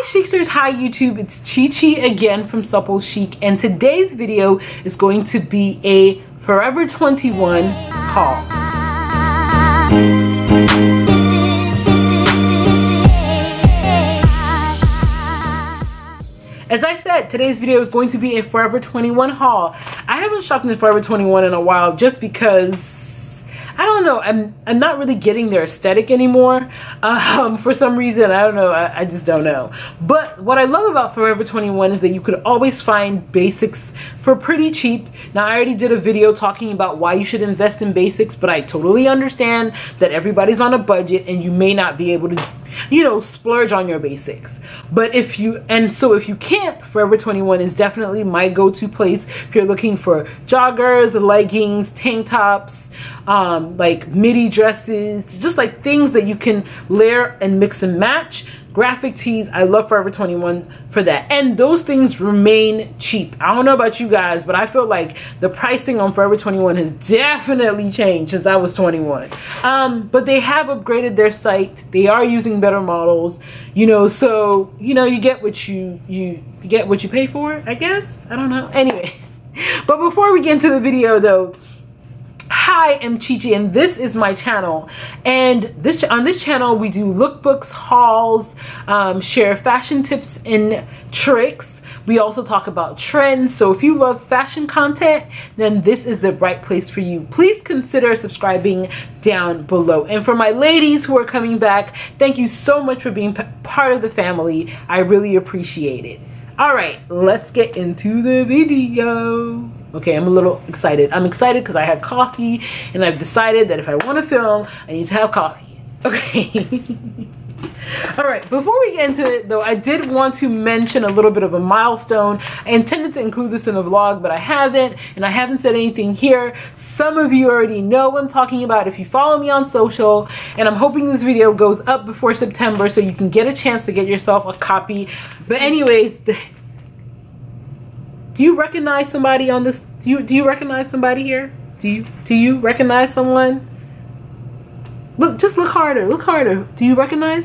Hi Chicsters, hi YouTube, it's Chi Chi again from Supple Chic and today's video is going to be a Forever 21 haul. As I said, today's video is going to be a Forever 21 haul. I haven't shopped in Forever 21 in a while just because I don't know. I'm I'm not really getting their aesthetic anymore. Um, for some reason, I don't know. I, I, just don't know. But what I love about Forever 21 is that you could always find basics for pretty cheap. Now, I already did a video talking about why you should invest in basics, but I totally understand that everybody's on a budget and you may not be able to you know, splurge on your basics. But if you, and so if you can't, Forever 21 is definitely my go-to place if you're looking for joggers, leggings, tank tops, um, like midi dresses, just like things that you can layer and mix and match graphic tees i love forever 21 for that. And those things remain cheap. I don't know about you guys but i feel like the pricing on forever 21 has definitely changed since i was 21 um, but they have upgraded their site. They are using better models you know so you know you get what you you, you get what you pay for i guess? I don't know. Anyway. But before we get into the video though Hi, I'm Chi Chi and this is my channel. And this on this channel we do lookbooks, hauls, um, share fashion tips and tricks. We also talk about trends. So if you love fashion content, then this is the right place for you. Please consider subscribing down below. And for my ladies who are coming back, thank you so much for being part of the family. I really appreciate it. All right, let's get into the video. Okay, I'm a little excited. I'm excited because I had coffee and I've decided that if I want to film, I need to have coffee. Okay. All right, before we get into it though, I did want to mention a little bit of a milestone. I intended to include this in the vlog, but I haven't, and I haven't said anything here. Some of you already know what I'm talking about if you follow me on social, and I'm hoping this video goes up before September so you can get a chance to get yourself a copy. But anyways, do you recognize somebody on this? Do you do you recognize somebody here? Do you do you recognize someone? Look, just look harder. Look harder. Do you recognize?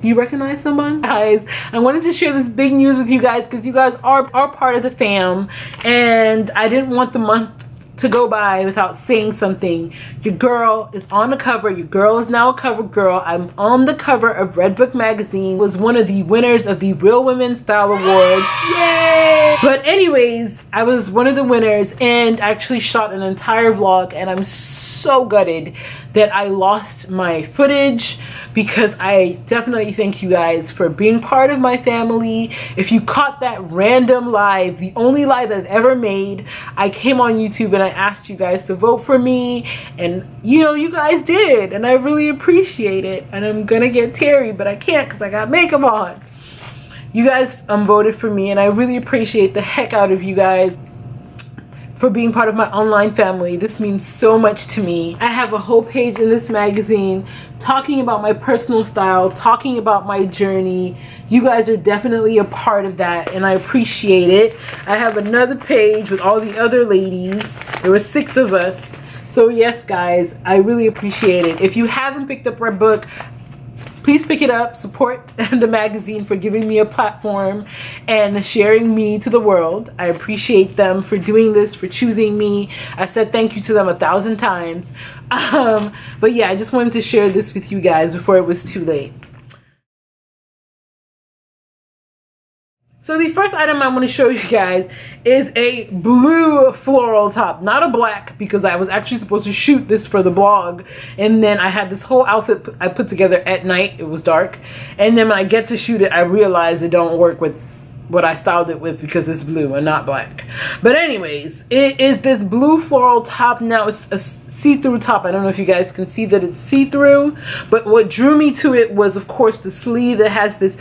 Do you recognize someone? Guys, I wanted to share this big news with you guys because you guys are, are part of the fam. And I didn't want the month to go by without saying something. Your girl is on the cover. Your girl is now a cover girl. I'm on the cover of Redbook magazine. Was one of the winners of the Real Women Style Awards. Yay! But anyways, I was one of the winners and actually shot an entire vlog and I'm so gutted that I lost my footage because I definitely thank you guys for being part of my family. If you caught that random live, the only live I've ever made, I came on YouTube and I asked you guys to vote for me and you know, you guys did and I really appreciate it and I'm gonna get teary but I can't because I got makeup on. You guys um, voted for me and I really appreciate the heck out of you guys for being part of my online family. This means so much to me. I have a whole page in this magazine talking about my personal style, talking about my journey. You guys are definitely a part of that and I appreciate it. I have another page with all the other ladies. There were six of us. So yes, guys, I really appreciate it. If you haven't picked up our book, please pick it up support the magazine for giving me a platform and sharing me to the world. I appreciate them for doing this for choosing me. I said thank you to them a thousand times. Um, but yeah i just wanted to share this with you guys before it was too late So the first item I want to show you guys is a blue floral top, not a black because I was actually supposed to shoot this for the blog and then I had this whole outfit I put together at night, it was dark, and then when I get to shoot it I realized it don't work with what I styled it with because it's blue and not black. But anyways, it is this blue floral top. Now it's a see-through top. I don't know if you guys can see that it's see-through, but what drew me to it was of course the sleeve that has this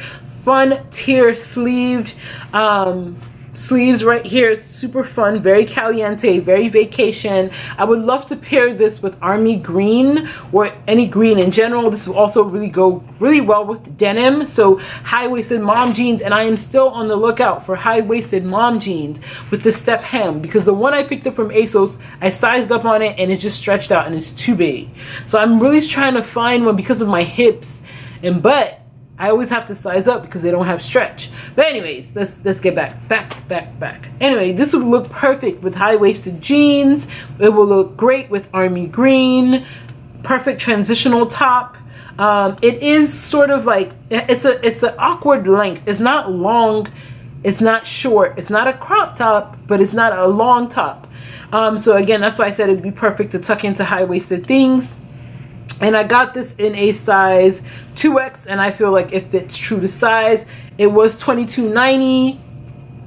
fun tier sleeved um, sleeves right here. Super fun very caliente very vacation. I would love to pair this with army green or any green in general. This will also really go really well with denim. So high-waisted mom jeans and i am still on the lookout for high-waisted mom jeans with the step hem because the one i picked up from asos i sized up on it and it's just stretched out and it's too big. So i'm really trying to find one because of my hips and butt I always have to size up because they don't have stretch. But anyways, let's let's get back, back, back, back. Anyway, this would look perfect with high-waisted jeans. It will look great with army green. Perfect transitional top. Um, it is sort of like it's a it's an awkward length. It's not long. It's not short. It's not a crop top, but it's not a long top. Um, so again, that's why I said it'd be perfect to tuck into high-waisted things and I got this in a size 2X and I feel like it fits true to size. It was $22.90,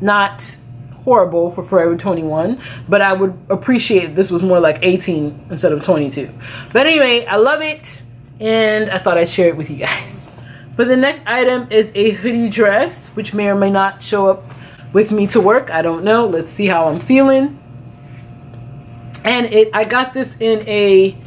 not horrible for Forever 21, but I would appreciate this was more like 18 instead of 22. But anyway, I love it and I thought I'd share it with you guys. But the next item is a hoodie dress, which may or may not show up with me to work. I don't know. Let's see how I'm feeling. And it I got this in a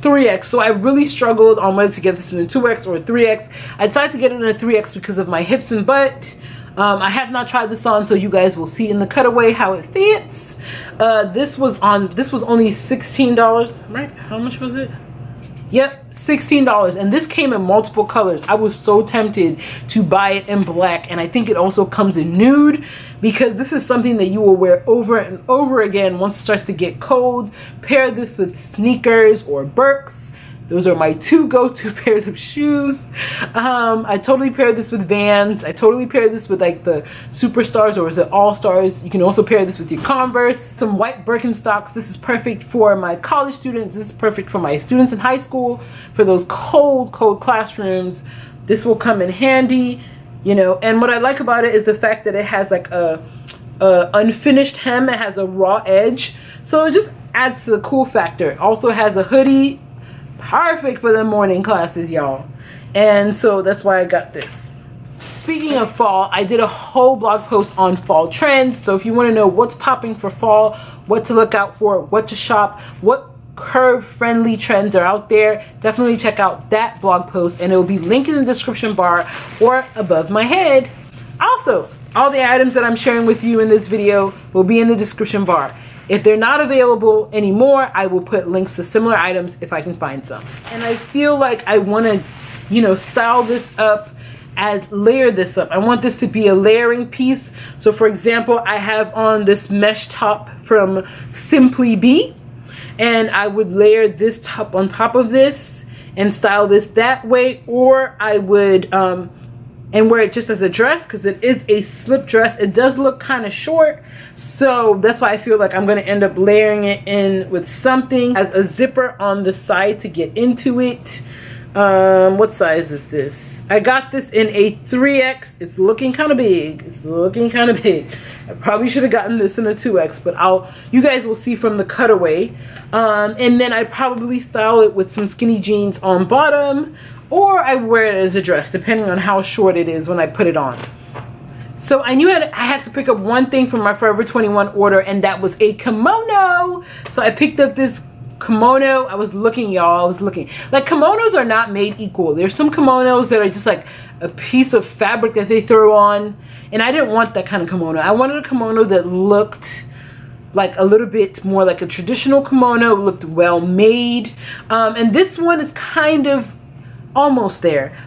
3X. So I really struggled on whether to get this in a 2X or a 3X. I decided to get it in a 3X because of my hips and butt. Um, I have not tried this on, so you guys will see in the cutaway how it fits. Uh, this was on. This was only $16, right? How much was it? Yep, $16. And this came in multiple colors. I was so tempted to buy it in black. And I think it also comes in nude because this is something that you will wear over and over again once it starts to get cold. Pair this with sneakers or Birks those are my two go-to pairs of shoes. Um, I totally pair this with Vans. I totally pair this with like the Superstars or is it All-Stars. You can also pair this with your Converse. Some white Birkenstocks. This is perfect for my college students. This is perfect for my students in high school. For those cold, cold classrooms. This will come in handy, you know. And what I like about it is the fact that it has like a, a unfinished hem. It has a raw edge. So it just adds to the cool factor. It also has a hoodie perfect for the morning classes, y'all. And so that's why I got this. Speaking of fall, I did a whole blog post on fall trends. So if you want to know what's popping for fall, what to look out for, what to shop, what curve friendly trends are out there, definitely check out that blog post and it will be linked in the description bar or above my head. Also, all the items that I'm sharing with you in this video will be in the description bar. If they're not available anymore, I will put links to similar items if I can find some. And I feel like I want to, you know, style this up as layer this up. I want this to be a layering piece. So for example, I have on this mesh top from Simply Be and I would layer this top on top of this and style this that way or I would um, and wear it just as a dress because it is a slip dress. It does look kind of short, so that's why I feel like I'm going to end up layering it in with something as a zipper on the side to get into it. Um, what size is this? I got this in a 3X. It's looking kind of big. It's looking kind of big. I probably should have gotten this in a 2X, but I'll, you guys will see from the cutaway. Um, and then I probably style it with some skinny jeans on bottom or I wear it as a dress depending on how short it is when I put it on. So I knew I had to pick up one thing from my Forever 21 order and that was a kimono. So I picked up this kimono. I was looking y'all, I was looking. Like kimonos are not made equal. There's some kimonos that are just like a piece of fabric that they throw on and I didn't want that kind of kimono. I wanted a kimono that looked like a little bit more like a traditional kimono, looked well made. Um, and this one is kind of almost there.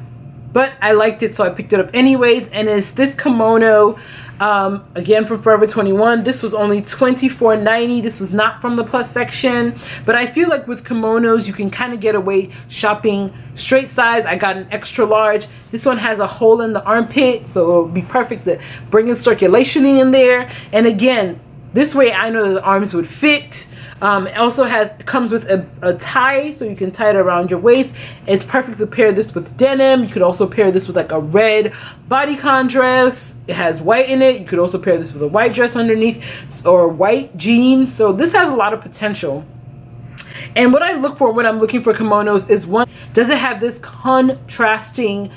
But I liked it so I picked it up anyways. And it's this kimono um, again from Forever 21 this was only $24.90 this was not from the plus section. But I feel like with kimonos you can kind of get away shopping straight size. I got an extra large. This one has a hole in the armpit so it'll be perfect to bring in circulation in there. And again this way I know the arms would fit um, it also has comes with a, a, tie, so you can tie it around your waist. It's perfect to pair this with denim. You could also pair this with like a red bodycon dress. It has white in it. You could also pair this with a white dress underneath or white jeans. So this has a lot of potential. And what I look for when I'm looking for kimonos is one, does it have this contrasting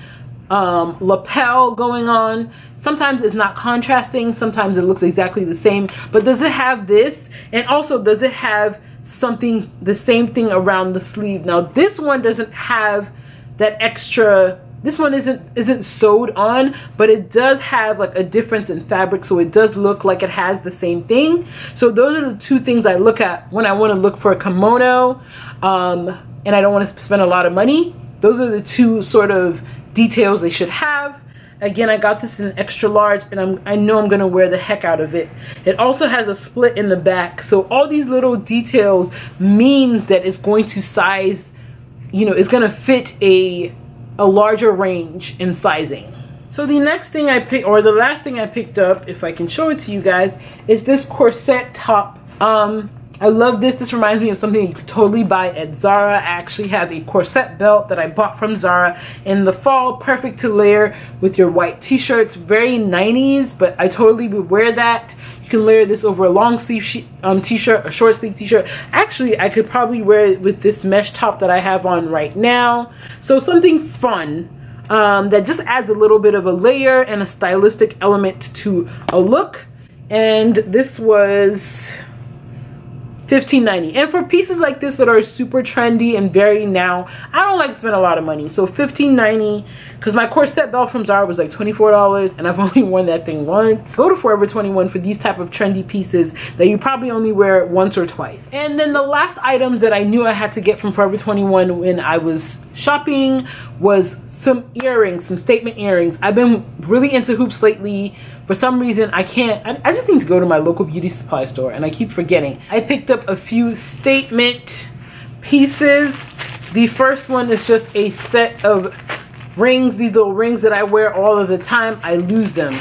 um, lapel going on. Sometimes it's not contrasting. Sometimes it looks exactly the same. But does it have this? And also, does it have something, the same thing around the sleeve? Now, this one doesn't have that extra this one isn't isn't sewed on but it does have like a difference in fabric so it does look like it has the same thing so those are the two things i look at when i want to look for a kimono um, and i don't want to spend a lot of money those are the two sort of details they should have. Again, I got this in extra large and I'm, I know I'm gonna wear the heck out of it. It also has a split in the back. So all these little details means that it's going to size, you know, it's gonna fit a, a larger range in sizing. So the next thing I picked, or the last thing I picked up, if I can show it to you guys, is this corset top. Um, I love this. This reminds me of something you could totally buy at Zara. I actually have a corset belt that I bought from Zara in the fall. Perfect to layer with your white t-shirts. Very 90s, but I totally would wear that. You can layer this over a long sleeve um, t-shirt, a short sleeve t-shirt. Actually, I could probably wear it with this mesh top that I have on right now. So something fun um, that just adds a little bit of a layer and a stylistic element to a look. And this was 15.90 and for pieces like this that are super trendy and very now i don't like to spend a lot of money. So 15.90 because my corset belt from zara was like 24 dollars and i've only worn that thing once. Go to forever 21 for these type of trendy pieces that you probably only wear once or twice. And then the last items that i knew i had to get from forever 21 when i was shopping was some earrings some statement earrings. I've been really into hoops lately for some reason I can't I, I, just need to go to my local beauty supply store and I keep forgetting. I picked up a few statement pieces. The first one is just a set of rings. These little rings that I wear all of the time I lose them.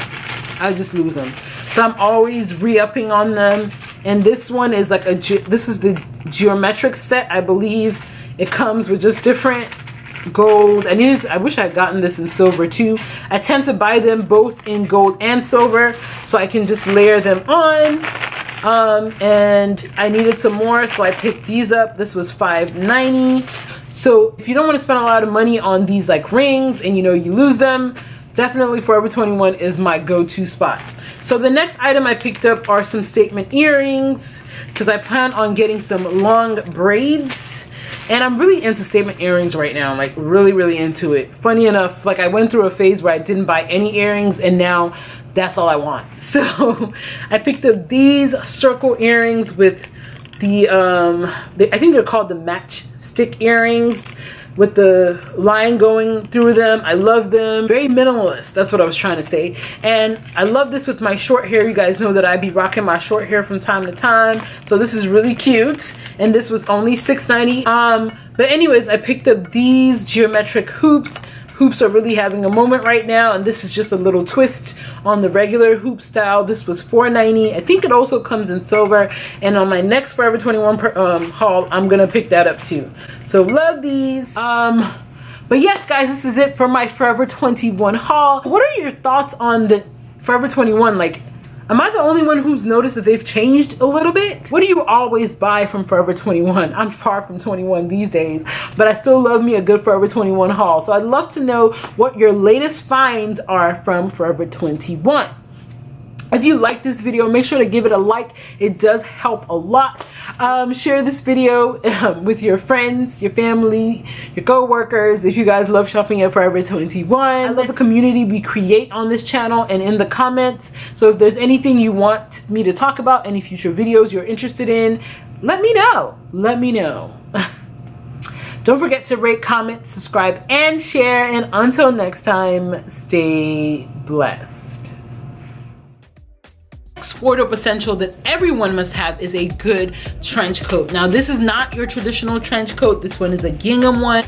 I just lose them. So I'm always re-upping on them. And this one is like a this is the geometric set. I believe it comes with just different gold. I needed. To, I wish I had gotten this in silver too. I tend to buy them both in gold and silver, so I can just layer them on. Um, and I needed some more, so I picked these up. This was $5.90. So if you don't want to spend a lot of money on these like rings and you know you lose them, definitely Forever 21 is my go-to spot. So the next item I picked up are some statement earrings because I plan on getting some long braids and I'm really into statement earrings right now. I'm like really, really into it. Funny enough, like I went through a phase where I didn't buy any earrings and now that's all I want. So I picked up these circle earrings with the, um, I think they're called the match stick earrings with the line going through them. I love them. Very minimalist. That's what I was trying to say. And I love this with my short hair. You guys know that I be rocking my short hair from time to time. So this is really cute. And this was only $6.90. Um, but anyways, I picked up these geometric hoops hoops are really having a moment right now and this is just a little twist on the regular hoop style. This was $4.90 I think it also comes in silver and on my next Forever 21 per, um, haul I'm gonna pick that up too. So love these. Um but yes guys this is it for my Forever 21 haul. What are your thoughts on the Forever 21 like Am I the only one who's noticed that they've changed a little bit? What do you always buy from Forever 21? I'm far from 21 these days, but I still love me a good Forever 21 haul. So I'd love to know what your latest finds are from Forever 21. If you like this video, make sure to give it a like. It does help a lot. Um, share this video um, with your friends, your family, your co-workers. If you guys love shopping at Forever 21. I love the community we create on this channel and in the comments. So if there's anything you want me to talk about, any future videos you're interested in, let me know. Let me know. Don't forget to rate, comment, subscribe, and share. And until next time, stay blessed wardrobe essential that everyone must have is a good trench coat. Now this is not your traditional trench coat. This one is a gingham one.